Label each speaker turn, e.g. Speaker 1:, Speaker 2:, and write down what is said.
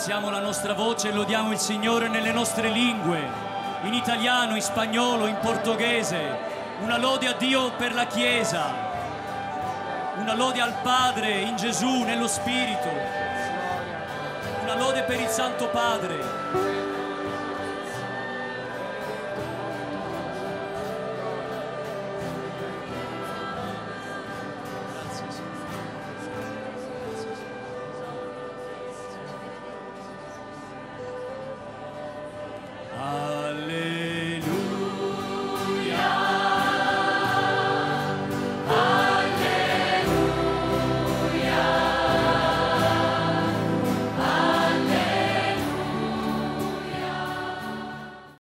Speaker 1: Alziamo la nostra voce e lodiamo il Signore nelle nostre lingue, in italiano, in spagnolo, in portoghese. Una lode a Dio per la Chiesa, una lode al Padre in Gesù, nello Spirito, una lode per il Santo Padre.